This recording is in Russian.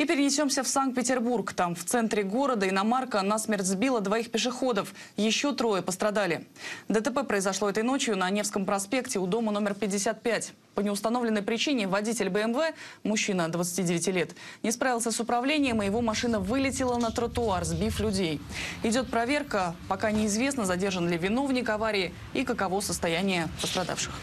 И перенесемся в Санкт-Петербург. Там, в центре города, иномарка насмерть сбила двоих пешеходов. Еще трое пострадали. ДТП произошло этой ночью на Невском проспекте у дома номер 55. По неустановленной причине водитель БМВ, мужчина 29 лет, не справился с управлением, и его машина вылетела на тротуар, сбив людей. Идет проверка. Пока неизвестно, задержан ли виновник аварии и каково состояние пострадавших.